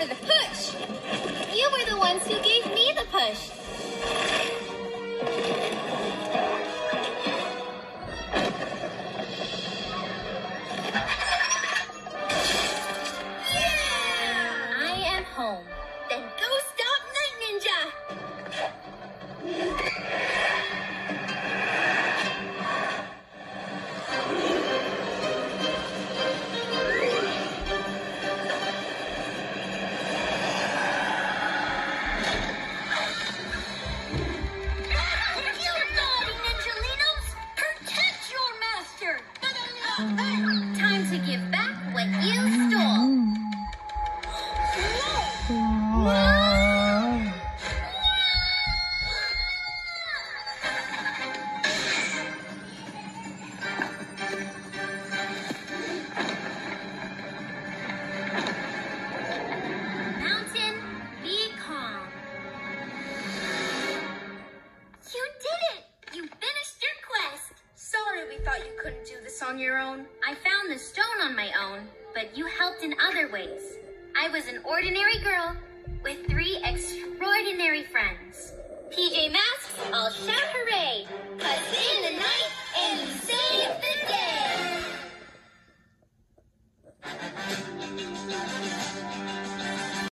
for the push. You were the ones who gave me the push. Time to give back what you stole. Mm. Mountain, we thought you couldn't do this on your own. I found the stone on my own, but you helped in other ways. I was an ordinary girl with three extraordinary friends. PJ Masks, I'll shout hooray! Cause in